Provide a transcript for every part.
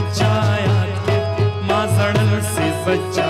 बचाया माँ माँ से बचाया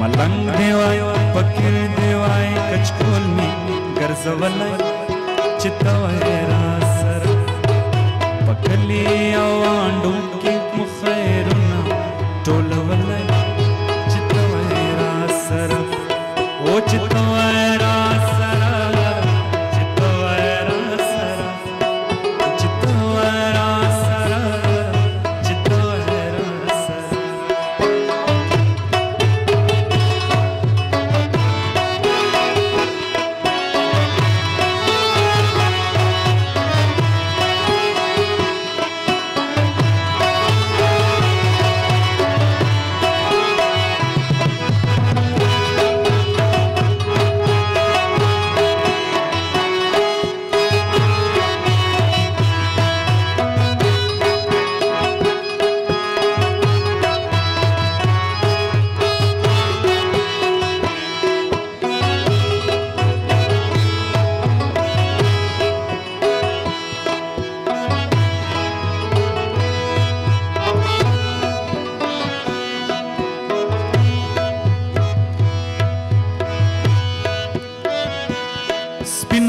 मलंग देवाय फकीर देवाय कचकोल में गरजवलय चितवय रासर। पकली आवांडू के मुखैरुना, टोलवलय चितवय रासर। ओ चितवय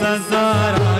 सजारा